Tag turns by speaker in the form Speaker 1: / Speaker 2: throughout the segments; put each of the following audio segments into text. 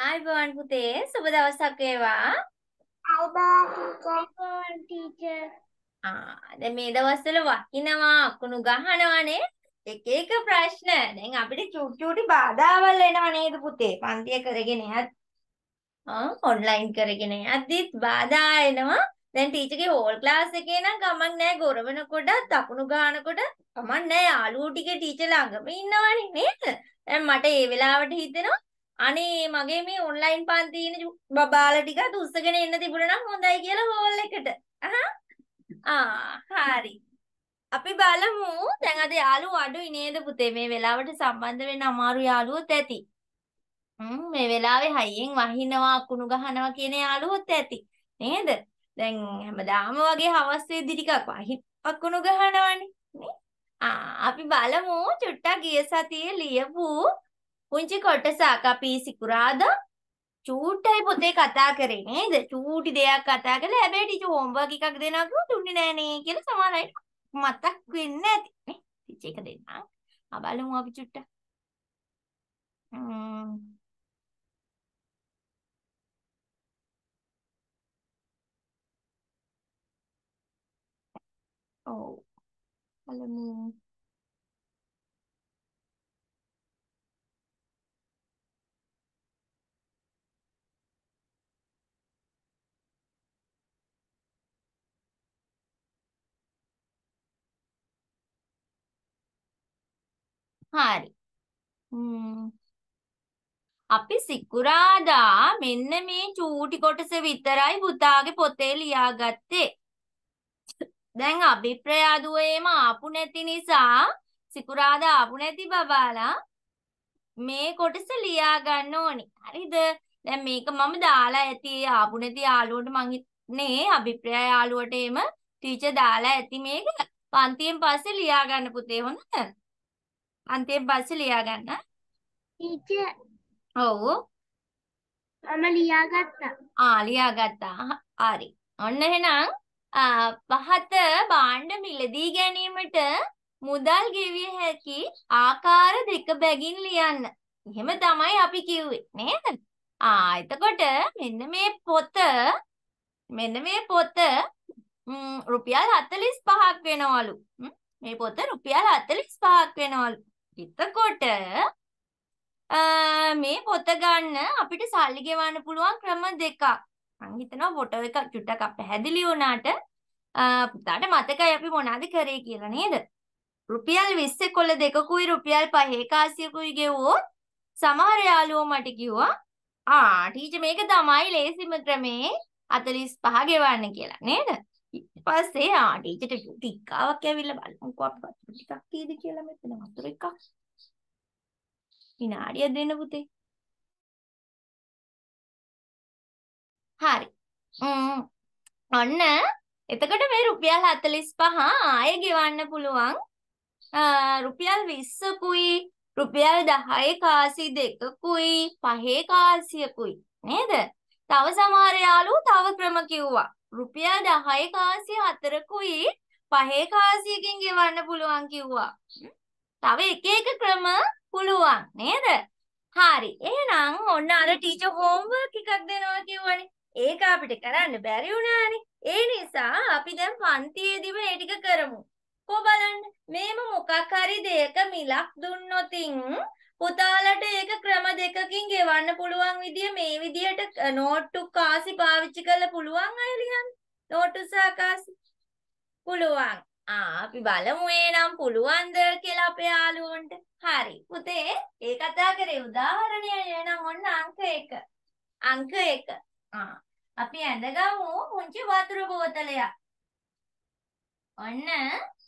Speaker 1: ආයිබෝන් පුතේ සුබ දවසක් වේවා.
Speaker 2: අයිබෝන් ටීචර්
Speaker 1: ආ දැන් මේ දවස්වල වහිනවා අකුණු ගහනවනේ. එක එක ප්‍රශ්න. දැන් අපිට චූටි චූටි බාධාවල් එනවා නේද පුතේ? පන්තිය කරගෙන යත් ආ ඔන්ලයින් කරගෙන යද්දිත් බාධා එනවා. දැන් ටීචර්ගේ හෝල් ක්ලාස් එකේ නම් කමක් නැහැ ගොරවනකොට අකුණු ගහනකොට කමක් නැහැ යාළුවෝ ටික ටීචර් ළඟම ඉන්නවනේ නේද? දැන් මට ඒ වෙලාවට හිතෙනවා අනේ මගේ මේ ඔන්ලයින් පන්ති ඉන්න බබාලා ටිකත් උස්සගෙන එන්න තිබුණා නම් හොඳයි කියලා හෝල් එකට. ආ හරි. අපි බලමු දැන් අද යාළුවෝ අඩුයි නේද පුතේ මේ වෙලාවට සම්බන්ධ වෙන්න අමාරු යාළුවොත් ඇති. හ්ම් මේ වෙලාවේ හයියෙන් වහිනවා අකුණු ගහනවා කියන යාළුවොත් ඇති. නේද? දැන් හැමදාම වගේ හවස් වෙද්දි ටිකක් වහි අකුණු ගහනවනේ. නේ? ආ අපි බලමු චුට්ටක් ගිය සතියේ ලියපු පුංචි කොටසක් අපි සිකුරාදා චූටයි පොතේ කතා කරේ නේද? චූටි දෙයක් කතා කරලා හැබැයි ටීචර් හෝම්වර්ක් එකක් දෙනවා දුන්නේ නෑනේ කියලා සමහර අය මතක් වෙන්නේ නැති නේ. ටීචර් එක දෙන්නම්. ආ බලමු අපි චුට්ටක්. ම්ම් ඔව් බලමු. හරි. අපි සිකුරාදා මෙන්න මේ චූටි කොටස විතරයි පුතාගේ පොතේ ලියාගත්තේ. දැන් අභිප්‍රයාදුවේම ආපු නැති නිසා සිකුරාදා ආපු නැති බබාලා මේ කොටස ලියා ගන්න ඕනි. හරිද? දැන් මේක මම දාලා ඇති ආපු නැති යාළුවට මං නේ අභිප්‍රාය යාළුවට එම ටීචර් දාලා ඇති මේක පන්තියෙන් පස්සේ ලියා ගන්න පුතේ හොඳද? අන්තිම පස්සේ ලියා ගන්න.
Speaker 2: ටීචර්
Speaker 1: ඔව්.
Speaker 2: මම ලියාගත්තා
Speaker 1: ආ ලියාගත්තා. හරි. ඔන්න එහෙනම් පහත භාණ්ඩ මිලදී ගැනීමට මුදල් ගෙවිය හැකි ආකාර දෙක බැගින් ලියන්න. එහෙම තමයි අපි කිව්වේ නේද? ආ එතකොට මෙන්න මේ පොත මෙන්න මේ පොත රුපියල් 45ක් වෙනවලු. මේ පොත රුපියල් 45ක් වෙනවලු. එතකොට මේ පොත ගන්න අපිට සල්ලි ගෙවන්න පුළුවන් ක්‍රම දෙකක්. මං හිතනවා ෆොටෝ එක චුට්ටක් පැහැදිලි වුණාට පුතාට මතකයි අපි මොනවද කරේ කියලා නේද? රුපියල් 20 කොළ දෙකකුයි රුපියල් 5 කාසියකුයි ගෙවුවොත් සමහර යාළුවෝ මට කිව්වා ආ ටීචර් මේක තමයි ලේසිම ක්‍රමේ 45 ගෙවන්න කියලා නේද? ඊට පස්සේ ආ ටීචර්ට ටිකාවක් ඇවිල්ලා බලමුකෝ අපි වතුර ටිකක් කීයද කියලා මෙතන වතුර එකක් විනාඩියක් දෙන්න පුතේ. හරි. ඔන්න එතකොට මේ රුපියල් 45 ආයෙ ගෙවන්න පුළුවන්. රුපියල් 20කුයි රුපියල් 10 කාසි දෙකකුයි 5 කාසියකුයි නේද? තව සමහර යාළුවෝ තව ක්‍රම කිව්වා. රුපියල් 10 කාසි හතරකුයි 5 කාසියකින් ගෙවන්න පුළුවන් කිව්වා. තව එක එක ක්‍රම පුළුවන් නේද? හරි. එහෙනම් ඔන්න අර ටීචර් හෝම්වර්ක් එකක් දෙනවා කිව්වනේ. ඒක අපිට කරන්න බැරි වුණානේ. ඒ නිසා අපි දැන් පන්තියේදීම ඒ ටික කරමු. කො බලන්න. මේම මොකක් හරි දෙයක මිලක් දුන්නොතින් පුතාලට ඒක ක්‍රම දෙකකින් ගෙවන්න පුළුවන් විදිය මේ විදියට නෝට්ටු කාසි පාවිච්චි කරලා පුළුවන් අය ලියන්න. නෝට්ටු සහ කාසි. පුළුවන්. ආ අපි බලමු එනම් පුළුවන්ද කියලා අපේ යාළුවන්ට. හරි. පුතේ ඒ කතා කරේ උදාහරණය එනම් ඔන්න අංක 1. අංක 1. ආ අපි ඇඳගමු පුංචි වතුර බෝතලයක්. ඔන්න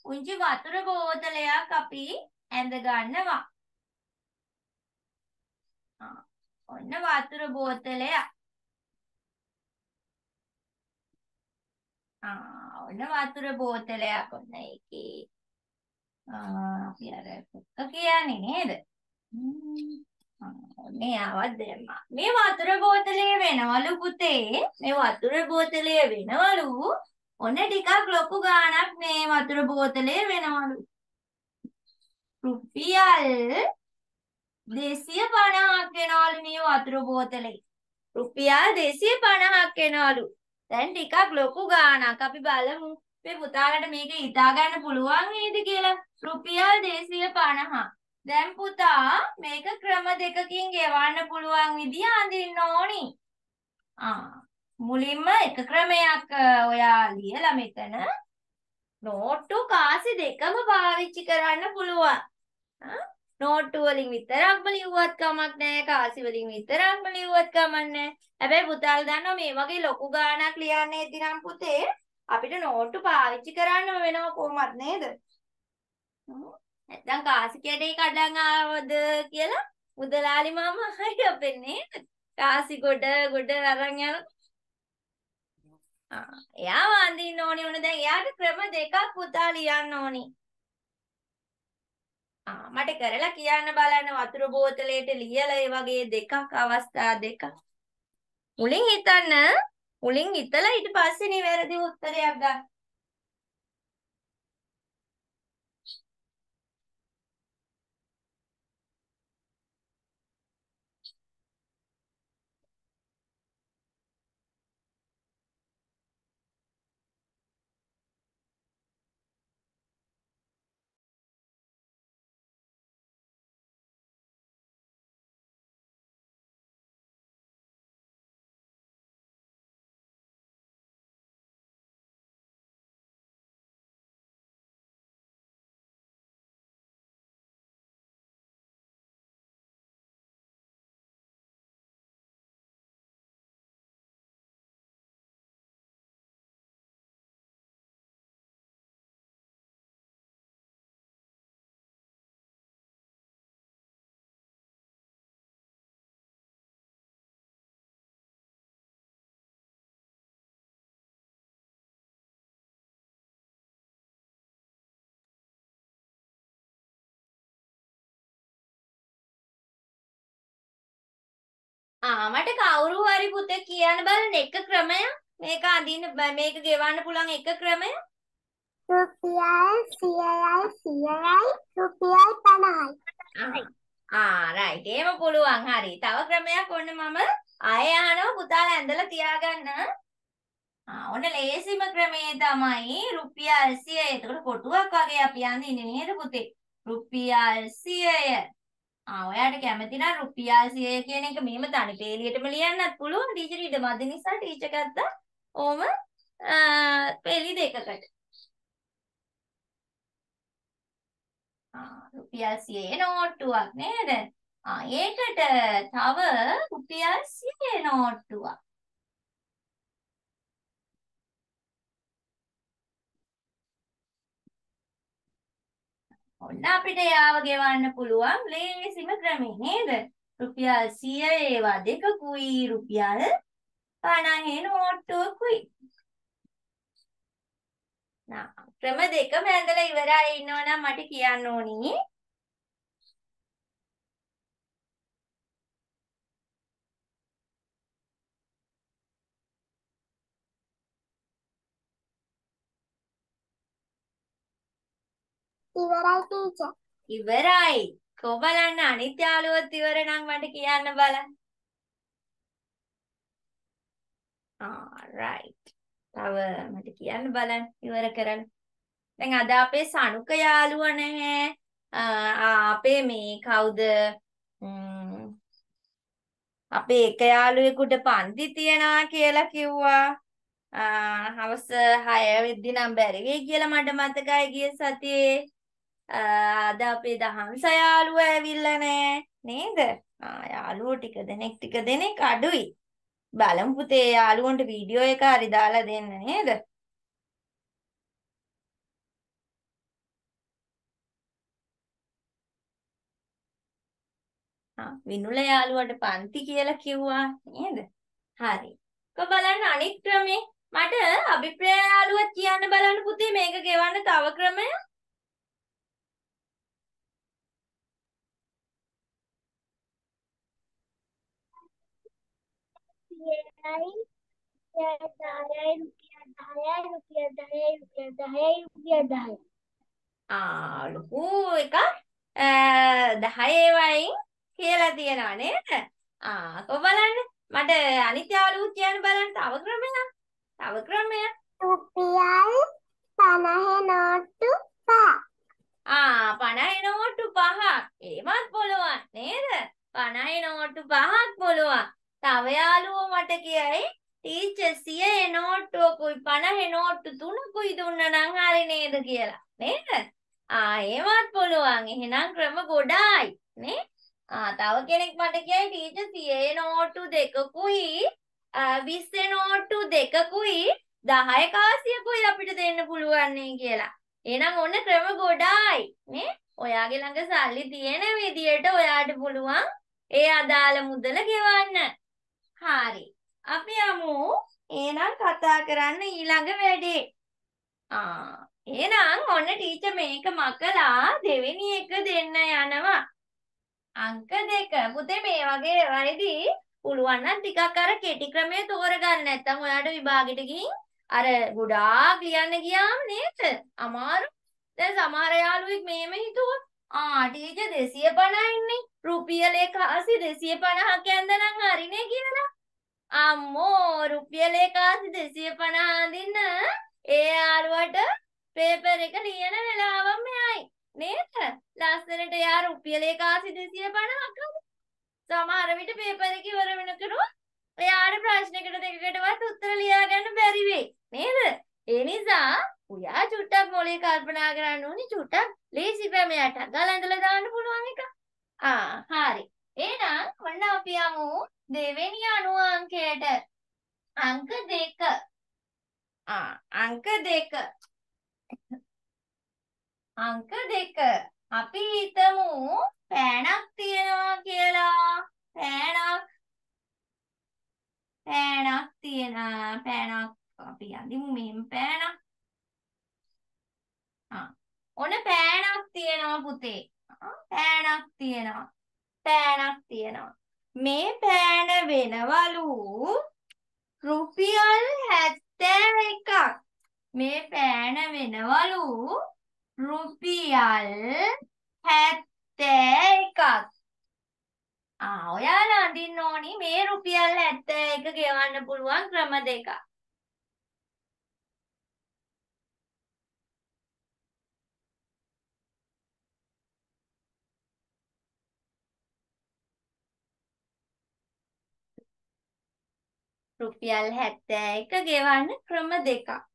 Speaker 1: පුංචි වතුර බෝතලයක් අපි ඇඳ ගන්නවා. ඔන්න වතුර බෝතලයක්. ආ ඔන්න වතුර බෝතලයක් ඔන්න ඒකේ. ආ අපි අර කියන්නේ නේද? මේ ආවත් දැම්මා. මේ වතුර බෝතලේ වෙනවලු පුතේ. මේ වතුර බෝතලේ වෙනවලු. ඔන්න ටිකක් ලොකු ගාණක් මේ වතුර බෝතලේ වෙනවලු. රුපියල් 250ක් වෙනවලු මේ වතුර බෝතලේ. රුපියල් 250ක් වෙනවලු. දැන් ටිකක් ලොකු ගාණක් අපි බලමු. මේ පුතාලට මේක හිතා ගන්න පුළුවන් නේද කියලා. රුපියල් 250. දැන් පුතා මේක ක්‍රම දෙකකින් ගෙවන්න පුළුවන් විදිය අඳින්න ඕනි. ආ මුලින්ම එක ක්‍රමයක් ඔයා ලියලා මෙතන නෝට්ටු කාසි දෙකම පාවිච්චි කරන්න පුළුවන්. නෝට්ටු වලින් විතරක්ම ලිව්වත් කමක් නැහැ කාසි වලින් විතරක්ම ලිව්වත් කමක් නැහැ. හැබැයි පුතාලා දන්නවා මේ වගේ ලොකු ගාණක් ලියන්නේ ඉතිනම් පුතේ අපිට නෝට්ටු පාවිච්චි කරන්න වෙනව කොහොමත් නේද? නැත්නම් කාසි කැඩේ කඩන් ආවද කියලා මුදලාලි මාමා හරි අපෙන්නේ කාසි ගොඩ ගොඩ අරන් යන එයා වඳින්න ඕනේ උන දැන් එයාට ක්‍රම දෙකක් පුතා ලියන්න ඕනි. ආ මට කරලා කියන්න බලන්න වතුර බෝතලයට ලියලා ඒ වගේ දෙකක් අවස්ථා දෙකක්. මුලින් හිතන්න මුලින් හිතලා ඊට පස්සේ නිවැරදි උත්තරයක් ගන්න. ආ මට කවුරු හරි පුතේ කියන්න බලන්න එක ක්‍රමයක් මේක අඳින්න මේක ගෙවන්න පුළුවන් එක ක්‍රමයක්
Speaker 2: රුපියල් 100යි 100යි රුපියල් 50යි.
Speaker 1: ආ රයිට් එහෙම පුළුවන්. හරි. තව ක්‍රමයක් ඔන්න මම ආයෙ අහනවා පුතාලා ඇඳලා තියාගන්න. ආ ඔන්න ලේසිම ක්‍රමේ තමයි රුපියල් 100 එතකොට කොටුවක් වගේ අපි අඳින්නේ නේද පුතේ? රුපියල් 100 ආ ඔයාට කැමති නම් රුපියල් 100 කියන එක මෙහෙම තනි පේලියටම ලියන්නත් පුළුවන්. ටීචර් ඊට මදි නිසා ටීචර් ගත්තා. ඕම පේලි දෙකකට. ආ රුපියල් 100 නෝට්ටුවක් නේද? ආ ඒකට තව රුපියල් 100 නෝට්ටුවක්. ඔන්න අපිට යාව ගෙවන්න පුළුවන් ලේසිම ක්‍රමේ නේද? රුපියල් 100 ඒවා දෙකකුයි රුපියල් 50 නෝට්ටුවකුයි. නා ක්‍රම දෙකම ඇඳලා ඉවරයි ඉන්නවනම් මට කියන්න ඕනි.
Speaker 2: ඉවරයි ටීචර්.
Speaker 1: ඉවරයි. කො බලන්න අනිත් යාළුවොත් ඉවර නම් මට කියන්න බලන්න. ආ රයිට්. තව මට කියන්න බලන්න ඉවර කරලා. දැන් අද අපේ සනුක යාළුවා නැහැ. අපේ මේ කවුද අපේ එක යාළුවෙකුට පන්ති තියනවා කියලා කිව්වා. හවස 6 වෙද්දි නම් බැරි වෙයි කියලා මට මතකයි ගිය සතියේ. අද අපේ දහම්ස යාළුවා ඇවිල්ලා නෑ නේද? ආ යාළුවෝ ටික දෙනෙක් ටික දෙනෙක් අඩුයි. බලමු පුතේ යාළුවන්ට වීඩියෝ එක හරි දාලා දෙන්න නේද? ආ විනුල යාළුවට පන්ති කියලා කිව්වා නේද? හරි. කො බලන්න අනිත් ක්‍රමේ මට අභිප්‍රාය යාළුවත් කියන්න බලන්න පුතේ මේක ගෙවන්න තව ක්‍රමයක්.
Speaker 2: සියයයි රුපියල් 10යි රුපියල් 10යි රුපියල් 10යි රුපියල් 10යි රුපියල් 10යි
Speaker 1: ආ ලොකු එකක් 10 වයින් කියලා තියෙනවා නේද? ආ කො බලන්න. මට අනිත් යාළුවෝ කියන්න බලන්න තව ක්‍රමයක්. තව ක්‍රමයක්.
Speaker 2: රුපියල් පනහේ නෝට්ටු පහ.
Speaker 1: ආ 50 නෝට්ටු පහක්. ඒවත් පුළුවන් නේද? 50 නෝට්ටු පහක් පුළුවන්. තව යාළුවෝ මට කියයි ටීචර් 100 නෝට්ටුවකුයි 50 නෝට්ටු තුනකුයි දුන්නා නම් හරි නේද කියලා. නේද? ආ ඒවත් පුළුවන්. එහෙනම් ක්‍රම ගොඩායි. නේ? ආ තව කෙනෙක් මට කියයි ටීචර් 100 නෝට්ටු දෙකකුයි 20 නෝට්ටු දෙකකුයි 10 කාසියකුයි අපිට දෙන්න පුළුවන් නේ කියලා. එහෙනම් ඔන්න ක්‍රම ගොඩායි නේ? ඔයාගේ ළඟ සල්ලි තියෙන විදියට ඔයාට පුළුවන් ඒ අදාළ මුදල ගෙවන්න. හරි. අපි යමු එහෙනම් කතා කරන්න ඊළඟ වැඩේ. ආ එහෙනම් ඔන්න ටීචර් මේක මකලා දෙවෙනි එක දෙන්න යනවා. අංක දෙක. පුතේ මේ වගේ වෙයිදී පුළුවන් නම් ටිකක් අර කෙටි ක්‍රමයේ තෝරගන්න. නැත්නම් ඔයාට විභාගෙට ගිහින් අර ගොඩාක් ලියන්න ගියාම නේද? අමාරු. දැන් සමහර යාළුවෙක් මේම හිතුවොත් ආ ටීචර් 250 ඉන්නේ. රුපියල් 1250ක් යන්දනම් හරිනේ කියලා. අම්මෝ රුපියල් 1250 අඳින්න ඒ යාළුවට පේපර් එක ලියන වෙලාවම යයි. නේද? ලස්සනට යා රුපියල් 1250ක් අද. සමහර විට පේපර් එක ඉවර වෙනකොට එයාට ප්‍රශ්නයකට දෙකකටවත් උත්තර ලියා ගන්න බැරි වෙයි. නේද? ඒ නිසා ඔයා චුට්ටක් මොලේ කල්පනා කරන්න ඕනි චුට්ටක් ලේසි ක්‍රමයට ගල ඇඳලා දාන්න පුළුවන් එක. ආ හරි. එහෙනම් ඔන්න අපි යමු දෙවෙනි අණු අංකයට. අංක 2. ආ අංක 2. අංක 2. අපි හිතමු පෑනක් තියනවා කියලා. පෑනක් පෑනක් තියෙන පෑනක් අපි අඳිමු මෙහෙම පෑනක්. ආ ඔන්න පෑනක් තියෙනවා පුතේ. පෑනක් තියෙනවා. පෑනක් තියෙනවා. මේ පෑන වෙනවලු රුපියල් 71ක්. මේ පෑන වෙනවලු රුපියල් 71ක්. ආ ඔයාලා අඳින්න ඕනි මේ රුපියල් 71 ගෙවන්න පුළුවන් ක්‍රම දෙකක්. රුපියල් 71 ගෙවන්න ක්‍රම දෙකක්.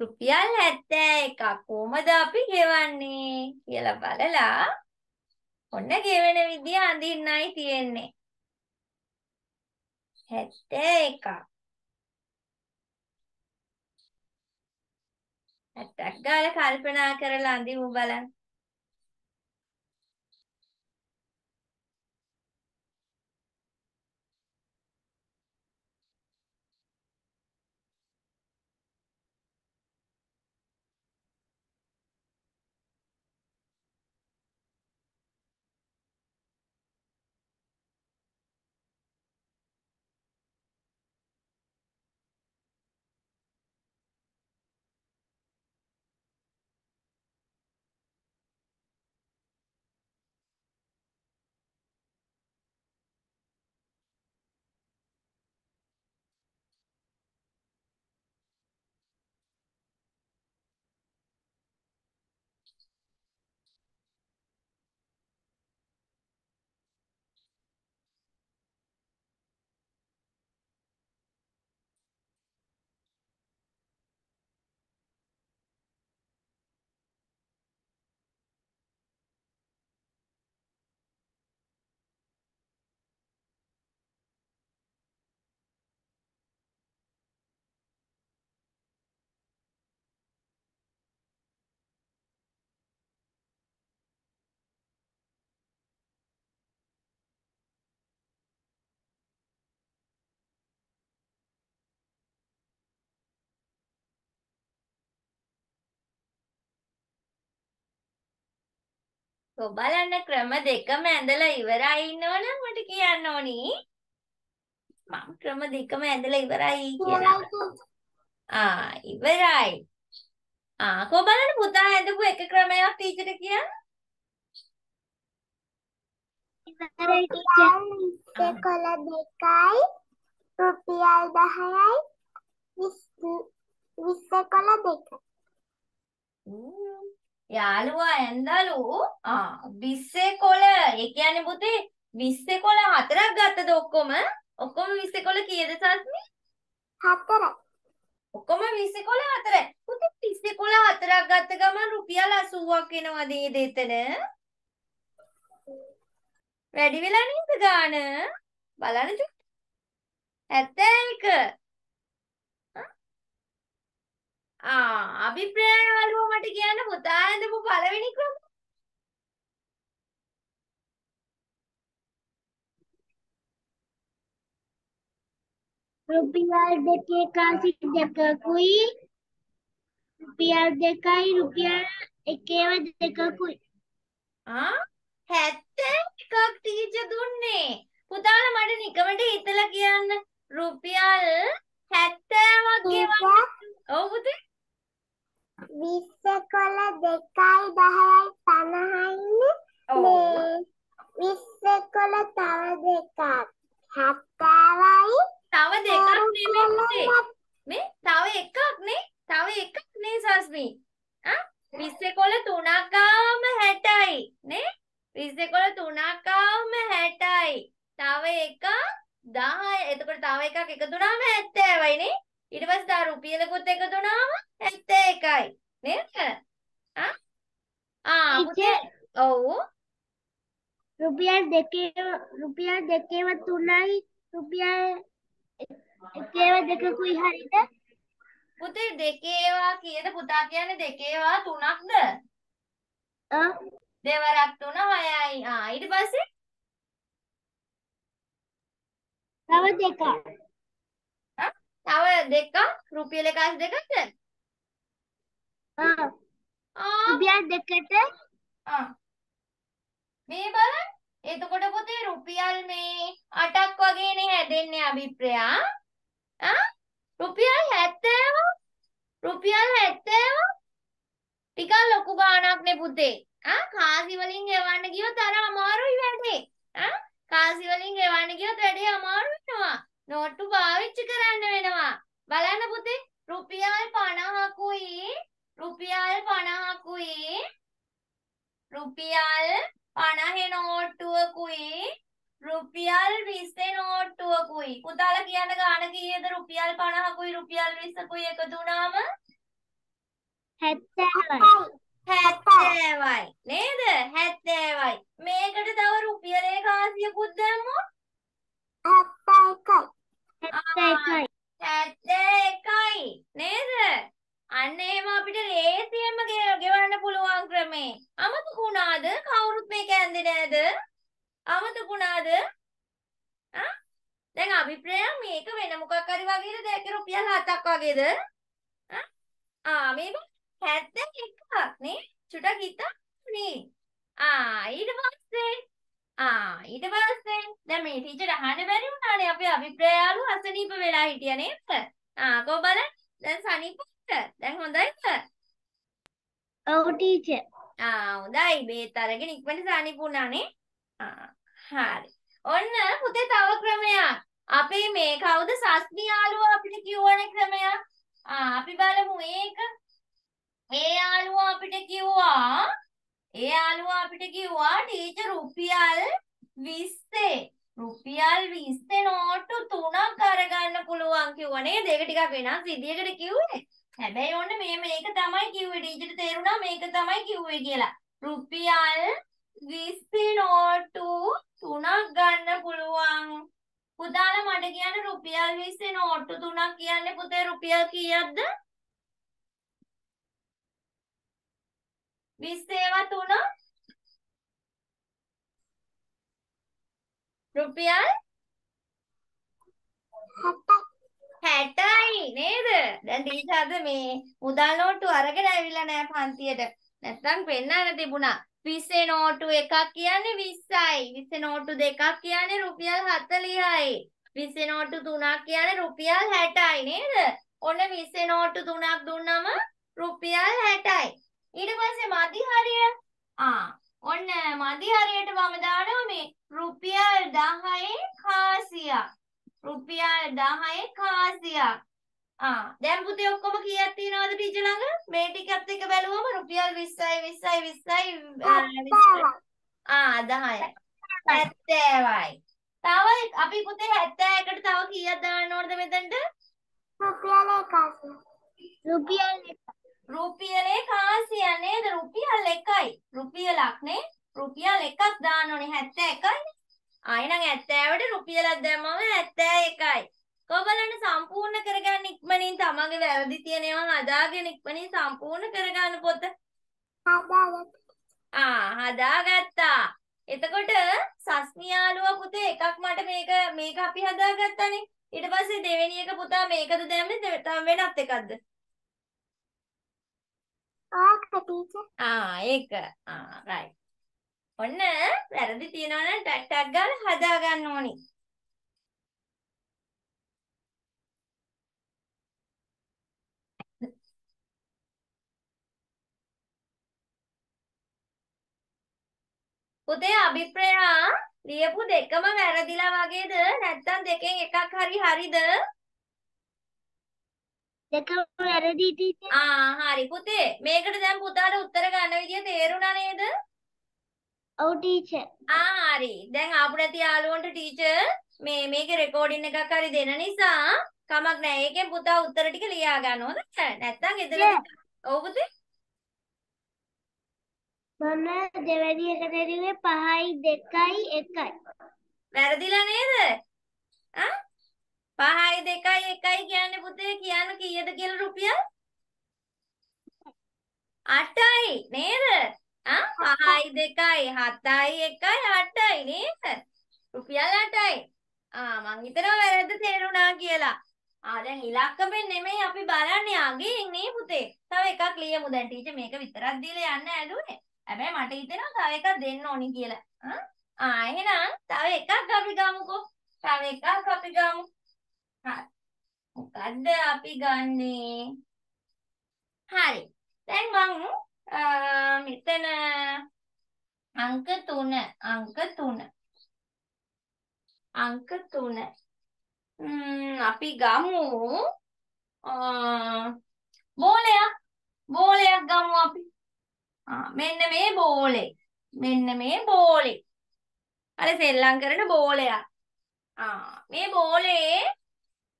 Speaker 1: රුපියල් 71ක් කොහමද අපි ගෙවන්නේ කියලා බලලා ඔන්න ගෙවෙන විදිය අඳින්නයි තියෙන්නේ. 71ක් 70ක් ගාලා කල්පනා කරලා අඳිමු බලන්න. බලන්න ක්‍රම දෙකම ඇඳලා ඉවරයි ඉන්නවනම් මට කියන්න ඕනි. මම ක්‍රම දෙකම ඇඳලා ඉවරයි කියලා. ආ ඉවරයි. ආ කො බලන්න පුතා ඇඳපු එක ක්‍රමයක් ටීචර් කියන්න.
Speaker 2: ඉවරයි ටීචර්. විස්සේ කොළ දෙකයි රුපියල් 10යි විස්සේ කොළ දෙකයි.
Speaker 1: යාළුවා ඇඳලු ආ. 20 කොළ ඒ කියන්නේ පුතේ 20 කොළ හතරක් ගත්තද ඔක්කොම? ඔක්කොම 20 කොළ කීයද සස්මි?
Speaker 2: හතරයි.
Speaker 1: ඔක්කොම 20 කොළ හතරයි. පුතේ 20 කොළ හතරක් ගත්ත ගමන් රුපියල් 80ක් එනවා නේද එතන වැඩි වෙලා නේද ගාන? බලන්න චුට්ටක්. 71 ආ අභිප්‍රාය යාළුවා මට කියන්න පුතා ඇඳපු පළවෙනි ක්‍රම
Speaker 2: රුපියල් දෙකේ කාසි දෙකකුයි රුපියල් දෙකයි රුපියල් එකේව දෙකකුයි.
Speaker 1: ආ 71ක් ටීචර් දුන්නේ. පුතාලා මට නිකමට හිතලා කියන්න රුපියල් 70ක් ගෙවන්න. ඔව් පුතේ.
Speaker 2: විස්සේ කොළ දෙකයි දහයයි පණහයින්නේ. මේ විස්සේ කොළ තව දෙකක් හැත්තෑවයි
Speaker 1: තව දෙකක්. මේ තව එකක් නේ. තව එකක් නේ සස්මි. ආ 20 කොළ තුනක් ආවම 60යි නේ? 20 කොළ තුනක් ආවම 60යි. තව එකක් 10යි. එතකොට තව එකක් එකතු වුණාම 70යි නේ? ඊට පස්සේ තව රුපියලකුත් එකතු වුණාම 71යි. නේද? ආ? ආ පුතේ ඔව්.
Speaker 2: රුපියල් දෙකේ රුපියල් දෙකේව තුනයි රුපියල් එකේව දෙකකුයි හරිද?
Speaker 1: පුතේ දෙකේවා කීයද පුතා කියන්නේ දෙකේවා තුනක්ද? දෙවරක් තුන හයයි. ආ ඊට පස්සේ
Speaker 2: තව දෙකක්.
Speaker 1: තව දෙකක් රුපියල් 182ක්ද?
Speaker 2: ආ
Speaker 1: ආ
Speaker 2: රුපියල් දෙකට
Speaker 1: ආ. මේ බලන්න. එතකොට පුතේ රුපියල් මේ 8ක් වගේනේ හැදෙන්නේ අභිප්‍රයා. ආ රුපියල් 70 රුපියල් 70 ටිකක් ලොකු ගාණක් නේ පුතේ. ආ කාසි වලින් ගෙවන්න ගියොත් අර අමාරුයි වැඩේ. ආ කාසි වලින් ගෙවන්න ගියොත් වැඩේ අමාරු වෙනවා. නෝට්ටු පාවිච්චි කරන්න වෙනවා. බලන්න පුතේ රුපියල් 50කුයි රුපියල් 50කුයි රුපියල් 50 නෝට්ටුවකුයි රුපියල් 20 නෝට්ටුවකුයි පුතාලා කියන්න ගාන කීයද රුපියල් 50කුයි රුපියල් 20කුයි එකතු වුණාම?
Speaker 2: 70යි.
Speaker 1: 70යි නේද? 70යි මේකට තව රුපියලේ කාසියකුත් දැම්මොත්?
Speaker 2: 71යි. 71යි.
Speaker 1: 71යි නේද අන්න එහෙම අපිට ලේසියෙන්ම ගෙ- ගෙවන්න පුළුවන් ක්‍රමේ. අමතක වුණාද? කවුරුත් මේක ඇන්දේ නෑද? අමතක වුණාද? ආ? දැන් අභිප්‍රාය මේක වෙන මොකක් හරි වගේද? දැක්ක රුපියල් 7ක් වගේද? ආ? ආ මේ 71ක් නේ? චුටක් හිතන්නේ ආ ඊට පස්සේ? ආ ඊට පස්සේ? දැන් මේ ටීචර් අහන්න බැරි වුණානේ අපේ අභිප්‍රාය යාළුවා අසනීප වෙලා හිටියා නේද? ආ කො බලන්න දැන් සනීපද දැන් හොඳයිද?
Speaker 2: ඔව් ටීචර්.
Speaker 1: ආ හොඳයි. බේත් අරගෙන ඉක්මනට සනීප වුණානේ ආ හරි. ඔන්න පුතේ තව ක්‍රමයක්. අපේ මේ කවුද සස්මි යාළුවා අපිට කියවන ක්‍රමයක් ආ අපි බලමු. ඒක ඒ යාළුවා අපිට කිව්වා. ඒ යාළුවා අපිට කිව්වා ටීචර් රුපියල් 20 රුපියල් 20 නෝට්ටු තුනක් අරගන්න පුළුවන් කිව්වා නේද? ඒක ටිකක් වෙනස් විදියකට කිව්වේ. හැබැයි ඔන්න මේ මේක තමයි කිව්වේ ටීචර්ට තේරුණා මේක තමයි කිව්වේ කියලා. රුපියල් 20 නෝට්ටු තුනක් ගන්න පුළුවන්. පුතාලා මට කියන්න රුපියල් 20 නෝට්ටු තුනක් කියන්නේ පුතේ රුපියල් කීයක්ද? 20 ඒවා තුන රුපියල් 60යි නේද? දැන් ටීචර් අද මේ මුදල් නෝට්ටු අරගෙන ඇවිල්ලා නෑ පන්තියට. නැත්තම් පෙන්නන්න තිබුණා. 20 නෝටු එකක් කියන්නේ 20යි 20 නෝටු දෙකක් කියන්නේ රුපියල් 40යි 20 නෝටු තුනක් කියන්නේ රුපියල් 60යි නේද ඔන්න 20 නෝටු තුනක් දුන්නම රුපියල් 60යි ඊට පස්සේ මදි හරිය ආ ඔන්න මදි හරියට මම දානවා මේ රුපියල් 10 කාසියක්. රුපියල් 10 කාසියක්. ආ දැන් පුතේ ඔක්කොම කීයක් තියෙනවද ටීචර් ළඟ? මේ ටිකත් එක බැලුවම රුපියල් 20යි 20යි 20යි 20යි ආ 10යි 70යි තව අපි පුතේ 71කට තව කීයක් දාන්න ඕනද මෙතනට?
Speaker 2: රුපියල් 100 රුපියල් 1
Speaker 1: රුපියලේ කාසිය නේද? රුපියල් 1යි රුපියලක් නේ? රුපියල් එකක් දාන්න. ඕනේ 71යි ආයෙනම් 70ට රුපියලක් දැම්මම 71යි කොබලන්න සම්පූර්ණ කරගන්න ඉක්මනින් තමන්ගේ වැරදි තියෙනවා හදාගෙන ඉක්මනින් සම්පූර්ණ කරගන්න පොත.
Speaker 2: හදාගත්තා.
Speaker 1: ආ හදාගත්තා. එතකොට සස්නියාලුව පුතේ එකක් මට මේක මේක අපි හදාගත්තානේ. ඊට පස්සේ දෙවෙනි එක පුතා මේකද දැම්මේ? තව වෙනත් එකක්ද
Speaker 2: ආක ටීචර්
Speaker 1: ආ ඒක. ආ රයිට් ඔන්න වැරදි තියෙනවා නම් ටක් ටක් ගාලා හදා ගන්න ඕනි. පුතේ අභිප්‍රයා ලියපු දෙකම වැරදිලා වගේද? නැත්නම් දෙකෙන් එකක් හරි හරිද?
Speaker 2: දෙකම වැරදි ටීචර්
Speaker 1: ආ හරි. පුතේ මේකට දැන් පුතාට උත්තර ගන්න විදිය තේරුණා නේද?
Speaker 2: ඔව් ටීචර්
Speaker 1: ආ හරි. දැන් ආපු නැති යාළුවන්ට ටීචර් මේ මේකේ රෙකෝඩින් එකක් හරි දෙන නිසා කමක් නැහැ. ඒකෙන් පුතා උත්තර ටික ලියා ගන්න හොඳ නැත්නම් ගෙදර ඔව් පුතේ.
Speaker 2: මම දෙවැනි එකට ලිව්වේ 5යි 2යි 1යි
Speaker 1: වැරදිලා නේද? ආ පහයි දෙකයි එකයි කියන්නේ පුතේ කියන්න කීයද කියලා රුපියල්? 8යි නේද? ආ පහයි දෙකයි 7යි 1යි 8යි නේද? රුපියල් 8යි ආ මං හිතනවා වැරද්ද තේරුණා කියලා. ආ දැන් ඉලක්කමෙන් නෙමෙයි අපි බලන්නේ අගින් නේ පුතේ. තව එකක් ලියමු. දැන් ටීචර් මේක විතරක් දීලා යන්න ඇදුනේ. හැබැයි මට හිතෙනවා තව එකක් දෙන්න ඕනි කියලා. ආ ආ එහෙනම් තව එකක් අපි ගමුකෝ. තව එකක් අපි ගමු. හරි මොකද්ද අපි ගන්නේ? හරි. දැන් මං අ, මෙතන අංක 3 අංක 3 අංක 3 ම්ම් අපි ගමු. අ, බෝලයක්. බෝලයක් ගමු අපි. ආ මෙන්න මේ බෝලේ. මෙන්න මේ බෝලේ. අර සෙල්ලම් කරන බෝලයක්. ආ මේ බෝලේ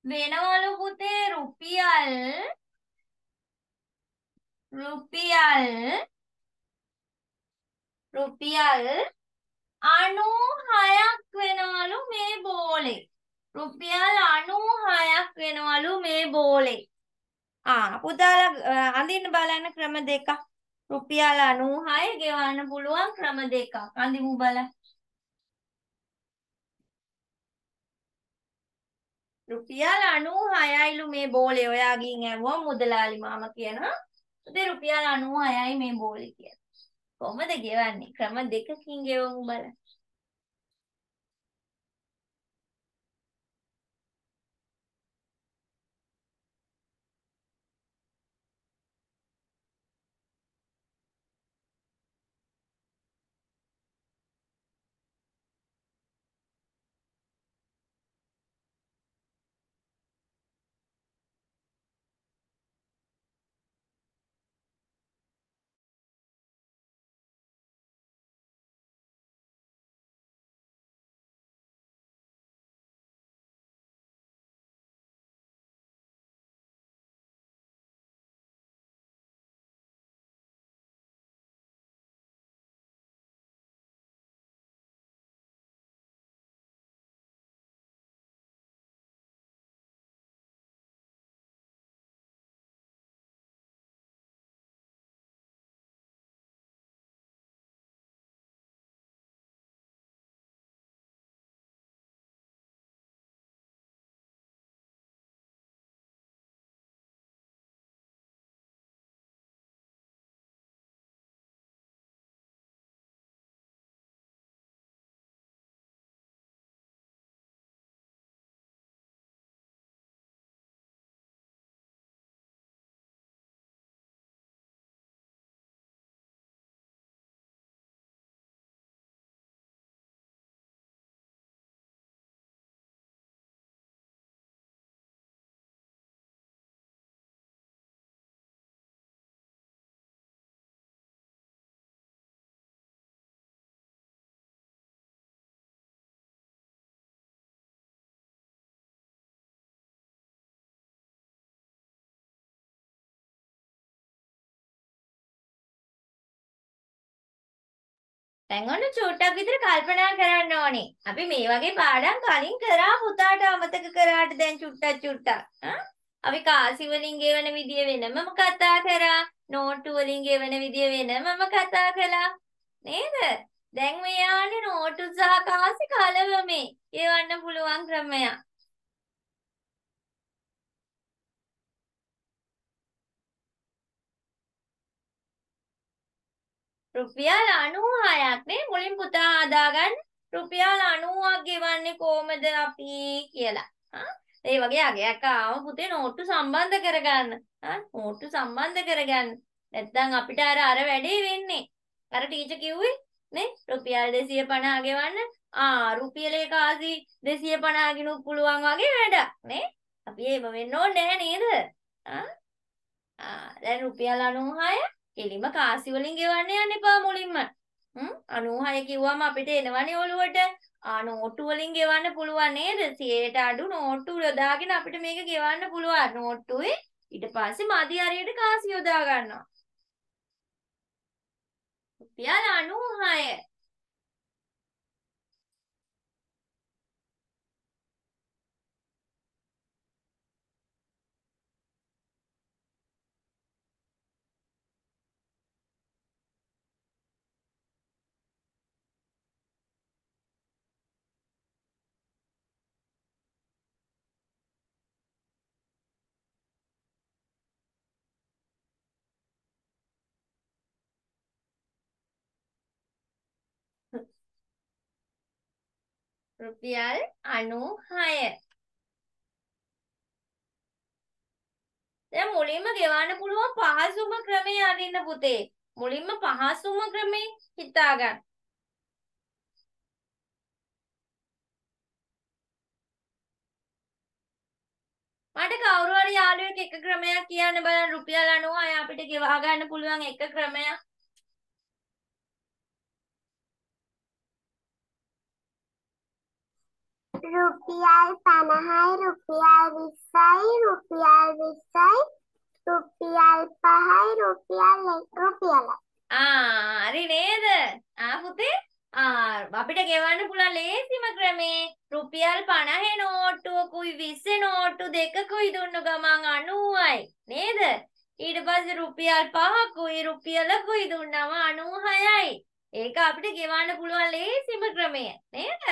Speaker 1: වෙනවලු පුතේ රුපියල් රුපියල් රුපියල් 96ක් වෙනවලු මේ බෝලේ රුපියල් 96ක් වෙනවලු මේ බෝලේ ආ පුතාලා අ, අඳින්න බලන්න ක්‍රම දෙකක්. රුපියල් 96 ගෙවන්න පුළුවන් ක්‍රම දෙකක්. අඳිමු බලන්න. රුපියල් 96යිලු මේ බෝලේ ඔයාගෙන් ඇහුවා මුදලාලි මාමා කියනවා. ඉතින් රුපියල් 96යි මේ බෝලේ කියලා. කොහමද ගෙවන්නේ? ක්‍රම දෙකකින් ගෙවමු බලන්න. දැන් ඔන්න චූට්ටක් විතර කල්පනා කරන්න ඕනේ. අපි මේ වගේ පාඩම් කලින් කරා පුතාට අමතක කරාට දැන් චුට්ටක් චුට්ටක්. ආ? අපි කාසි වලින් ගෙවන විදිය වෙනමම කතා කරා. නෝට්ටු වලින් ගෙවන විදිය වෙනමම කතා කළා. නේද? දැන් මෙයානේ නෝට්ටු සහ කාසි කලවමේ ගෙවන්න පුළුවන් ක්‍රමයක්. රුපියල් 96ක් නේ මුලින් පුතා හදාගන්න රුපියල් 90ක් ගෙවන්නේ කොහමද අපි කියලා. ආ ඒ වගේ අගයක් ආවම පුතේ නෝට්ටු සම්බන්ධ කරගන්න. ආ නෝට්ටු සම්බන්ධ කරගන්න. නැත්නම් අපිට අර අර වැඩේ වෙන්නේ. අර ටීචර් කිව්වේ නේ රුපියල් 250 ගෙවන්න. ආ රුපියලේ කාසි 250 ගිනුත් පුළුවන් වගේ වැඩක් නේ. අපි එහෙම වෙන්න ඕනේ නැහැ නේද? ආ ආ දැන් රුපියල් 96 කෙලිම කාසි වලින් ගෙවන්න යන්න එපා මුලින්ම. හ්ම් 96 කිව්වම අපිට එනවනේ ඔළුවට. ආ නෝට්ටු වලින් ගෙවන්න පුළුවන් නේද? 100ට අඩු නෝට්ටු යොදාගෙන අපිට මේක ගෙවන්න පුළුවන්. නෝට්ටුවේ ඊට පස්සේ මදි හරියට කාසි යොදා ගන්නවා. රුපියල් 96. රුපියල් 96. දැන් මුලින්ම ගෙවන්න පුළුවන් පහසුම ක්‍රමය අරින්න පුතේ. මුලින්ම පහසුම ක්‍රමේ හිතා ගන්න. මට කවුරු හරි යාළුවෙක් එක ක්‍රමයක් කියන්න බලන්න රුපියල් 96 අපිට ගෙවා ගන්න පුළුවන් එක ක්‍රමයක්.
Speaker 2: රුපියල් 50යි රුපියල් 20යි රුපියල් 20යි රුපියල් 5යි රුපියල් රුපියලයි
Speaker 1: ආ හරි නේද? ආ පුතේ ආ අපිට ගෙවන්න පුළුවන් ලේසිම ක්‍රමේ රුපියල් 50 නෝට්ටුවකුයි 20 නෝට්ටු දෙකකුයි දුන්නු ගමන් 90යි නේද? ඊට පස්සේ රුපියල් 5කුයි රුපියලකුයි දුන්නම 96යි. ඒක අපිට ගෙවන්න පුළුවන් ලේසිම ක්‍රමය නේද?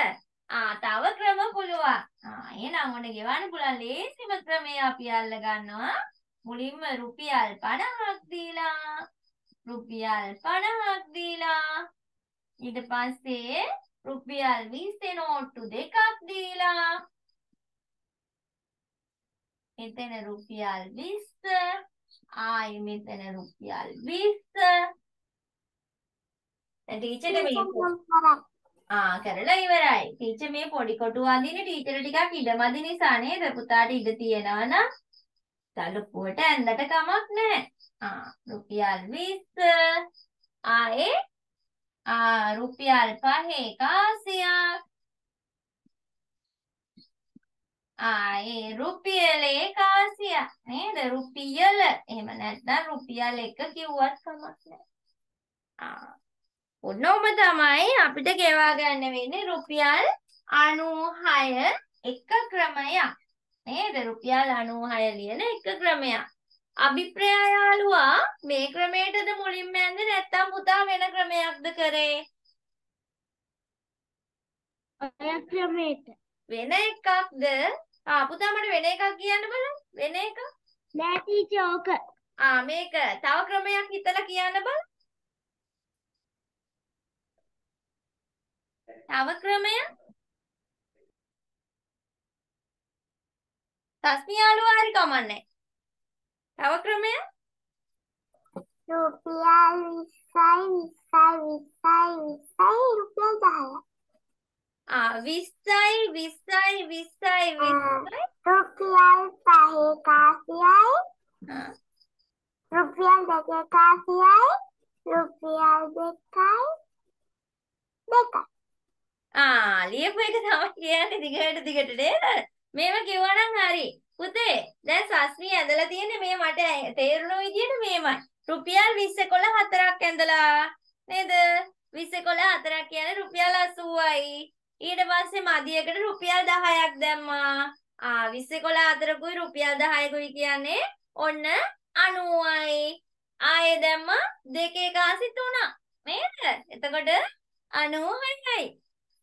Speaker 1: ආ තව ක්‍රම පුළුවන්. ආ එහෙනම් ඔන්න ගෙවන්න පුළුවන් ලේසිම ක්‍රමය අපි අල්ල ගන්නවා. මුලින්ම රුපියල් 50ක් දීලා රුපියල් 50ක් දීලා ඊට පස්සේ රුපියල් 20 නෝට්ටු දෙකක් දීලා මෙතන රුපියල් 20 ආයි මෙතන රුපියල් 20 දැන් ටීචර්ට මේ ආ කරලා ඉවරයි ටීචර් මේ පොඩි කොටු අඳින්නේ ටීචර් ටිකක් ඉඩමදි නිසා නේද පුතාට ඉඩ තියෙනවා නම් තලුපුවට ඇඳට කමක් නැහැ ආ රුපියල් 20 ආයේ ආ රුපියල් 5 කාසියක් ආයේ රුපියලේ කාසියක් නේද රුපියල එහෙම නැත්නම් රුපියල් 1 කිව්වත් කමක් නැහැ ආ ඔන්නෝම තමයි අපිට ගෙවා ගන්න වෙන්නේ රුපියල් 96 එක ක්‍රමයක්. නේද? රුපියල් 96 ලියන එක ක්‍රමයක්. අභිප්‍රාය යාළුවා මේ ක්‍රමයටද මුලින්ම යන්නේ නැත්නම් පුතා වෙන ක්‍රමයක්ද කරේ?
Speaker 2: ඔය ක්‍රමයට.
Speaker 1: වෙන එකක්ද? ආ පුතා මට වෙන එකක් කියන්න බලන්න. වෙන එක?
Speaker 2: නෑ ටීචර් ඕක.
Speaker 1: ආ මේක. තව ක්‍රමයක් හිතලා කියන්න බලන්න තව ක්‍රමයක් තස්මි යාළුවා හරි කමන්නේ. තව ක්‍රමයක්
Speaker 2: රුපියල් 20යි 20යි 20යි 20යි රුපියල් 10යි
Speaker 1: ආ 20යි 20යි 20යි 20යි
Speaker 2: රුපියල් 5 කාසියයි.
Speaker 1: ආ.
Speaker 2: රුපියල් 2 කාසියයි. රුපියල් 2යි දෙකයි
Speaker 1: ආ ලියපු එක තමයි කියන්නේ දිගට දිගට නේද? මේව කිව්වනම් හරි. පුතේ දැන් සස්මී ඇඳලා තියෙන්නේ මේ මට තේරුණ විදියට මේමයි. රුපියල් 20 11 හතරක් ඇඳලා නේද? 21 4ක් කියන්නේ රුපියල් 80යි. ඊට පස්සේ මදියකට රුපියල් 10ක් දැම්මා. ආ 21 4කුයි රුපියල් 10කුයි කියන්නේ ඔන්න 90යි. ආයේ දැම්මා දෙකේ කාසි 3. නේද? එතකොට 96යි.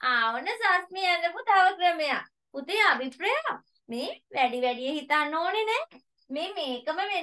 Speaker 1: ආ ඔන්න සස්මි යන්නපු තව ක්‍රමයක්. පුතේ අභිප්‍රය මේ වැඩි වැඩිය හිතන්න ඕනේ නෑ. මේ මේකම